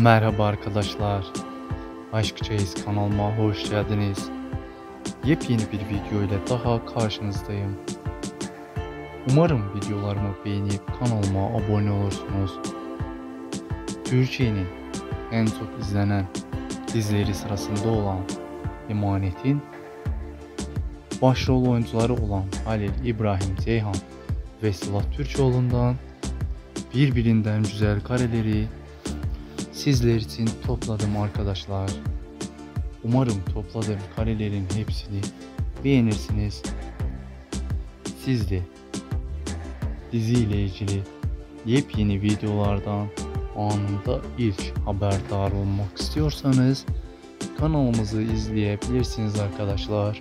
Merhaba arkadaşlar. Aşk Çeyiz kanalıma hoş geldiniz. Yepyeni bir video ile daha karşınızdayım. Umarım videolarımı beğenip kanalıma abone olursunuz. Türkiye'nin en çok izlenen dizileri sırasında olan Emanet'in başrol oyuncuları olan Halil İbrahim Ceyhan ve Sıla Türkoğlu'ndan birbirinden güzel kareleri sizler için topladım arkadaşlar. Umarım topladığım karelerin hepsini beğenirsiniz. Siz de diziyle ilgili yepyeni videolardan anında ilk haberdar olmak istiyorsanız kanalımızı izleyebilirsiniz arkadaşlar.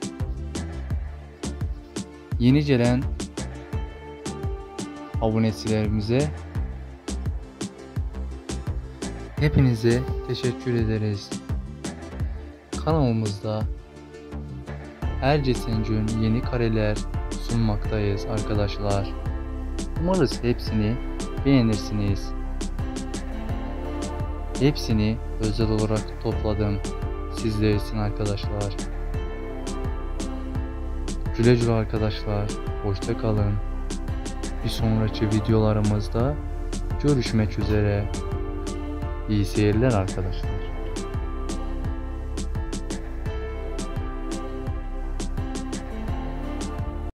Yeni gelen abonecilerimize Hepinize teşekkür ederiz. Kanalımızda her geçen gün yeni kareler sunmaktayız arkadaşlar. Umarız hepsini beğenirsiniz. Hepsini özel olarak topladım sizler için arkadaşlar. Güle güle arkadaşlar. Hoşça kalın. Bir sonraki videolarımızda görüşmek üzere. İyi seyirler arkadaşlar.